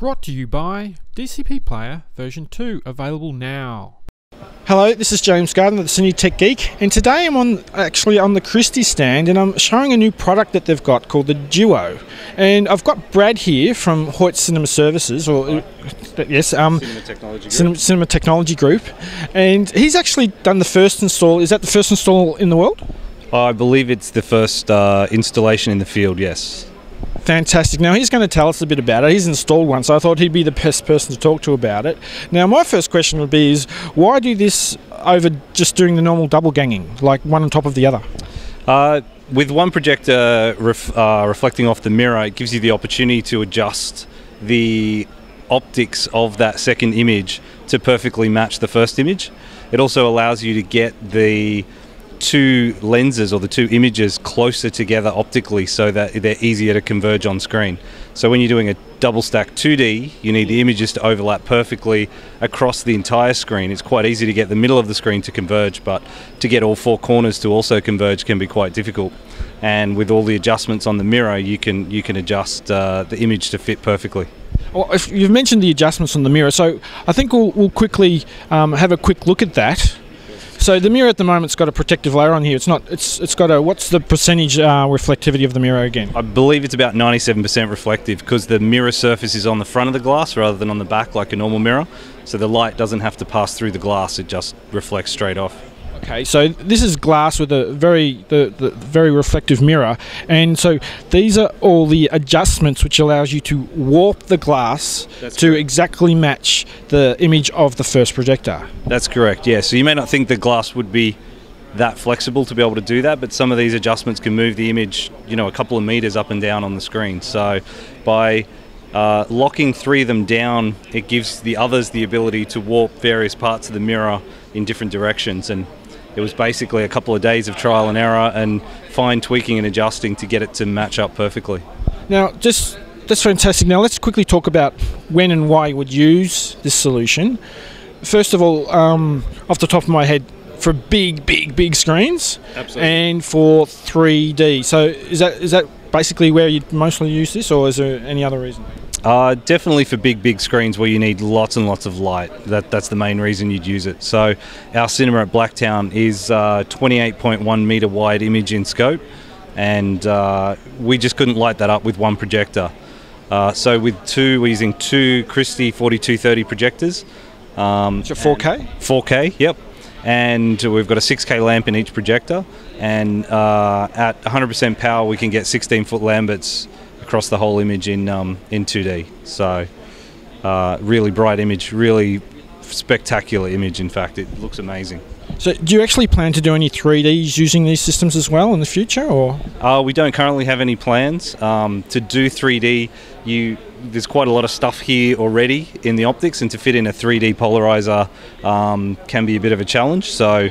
Brought to you by DCP Player version 2, available now. Hello, this is James Gardner, the Cine Tech Geek, and today I'm on actually on the Christie stand, and I'm showing a new product that they've got called the Duo. And I've got Brad here from Hoyts Cinema Services, or uh, yes, um, Cinema Technology Group. Cinema, Cinema Technology Group, and he's actually done the first install. Is that the first install in the world? I believe it's the first uh, installation in the field, yes. Fantastic. Now he's going to tell us a bit about it. He's installed one, so I thought he'd be the best person to talk to about it. Now, my first question would be: Is why do this over just doing the normal double ganging, like one on top of the other? Uh, with one projector ref, uh, reflecting off the mirror, it gives you the opportunity to adjust the optics of that second image to perfectly match the first image. It also allows you to get the two lenses or the two images closer together optically so that they're easier to converge on screen. So when you're doing a double stack 2D, you need the images to overlap perfectly across the entire screen. It's quite easy to get the middle of the screen to converge, but to get all four corners to also converge can be quite difficult. And with all the adjustments on the mirror, you can you can adjust uh, the image to fit perfectly. Well, if you've mentioned the adjustments on the mirror, so I think we'll, we'll quickly um, have a quick look at that. So the mirror at the moment's got a protective layer on here. It's not. It's it's got a. What's the percentage uh, reflectivity of the mirror again? I believe it's about 97% reflective because the mirror surface is on the front of the glass rather than on the back like a normal mirror. So the light doesn't have to pass through the glass; it just reflects straight off. Okay, so this is glass with a very the, the very reflective mirror, and so these are all the adjustments which allows you to warp the glass That's to correct. exactly match the image of the first projector. That's correct. Yeah. So you may not think the glass would be that flexible to be able to do that, but some of these adjustments can move the image, you know, a couple of meters up and down on the screen. So by uh, locking three of them down, it gives the others the ability to warp various parts of the mirror in different directions. And it was basically a couple of days of trial and error and fine tweaking and adjusting to get it to match up perfectly. Now, just that's fantastic. Now, let's quickly talk about when and why you would use this solution. First of all, um, off the top of my head, for big, big, big screens, and for 3D. So, is that is that basically where you mostly use this, or is there any other reason? Uh, definitely for big, big screens where you need lots and lots of light. That, that's the main reason you'd use it. So, our cinema at Blacktown is uh, 28.1 meter wide image in scope, and uh, we just couldn't light that up with one projector. Uh, so, with two, we're using two Christie 4230 projectors. Um, So 4K. 4K, yep. And we've got a 6K lamp in each projector. And uh, at 100% power, we can get 16 foot Lamberts across the whole image in, um, in 2D. So, uh, really bright image, really spectacular image, in fact. It looks amazing. So, do you actually plan to do any 3Ds using these systems as well in the future, or? Uh, we don't currently have any plans um, to do 3D. You there's quite a lot of stuff here already in the optics, and to fit in a 3D polarizer um, can be a bit of a challenge. So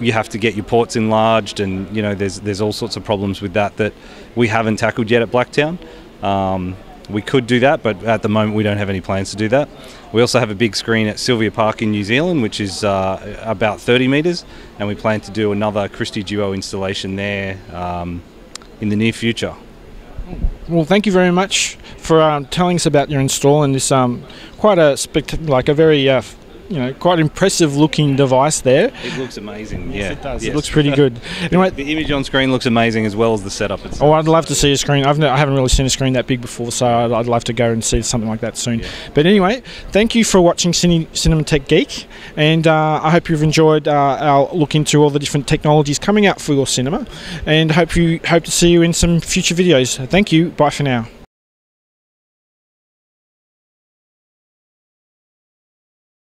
you have to get your ports enlarged, and you know there's there's all sorts of problems with that that we haven't tackled yet at Blacktown. Um, we could do that, but at the moment we don't have any plans to do that. We also have a big screen at Sylvia Park in New Zealand, which is uh, about 30 metres, and we plan to do another Christie Duo installation there um, in the near future. Well, thank you very much for um, telling us about your install and this um, quite a spect- like a very uh, you know quite impressive looking device there. It looks amazing. Yes, yeah, it does. Yes. It looks pretty good. Anyway, The image on screen looks amazing as well as the setup itself. Oh, I'd love to see a screen. I've no, I haven't really seen a screen that big before, so I'd, I'd love to go and see something like that soon. Yeah. But anyway, thank you for watching Cine, Cinematech Geek, and uh, I hope you've enjoyed uh, our look into all the different technologies coming out for your cinema, and hope you hope to see you in some future videos. Thank you. Bye for now.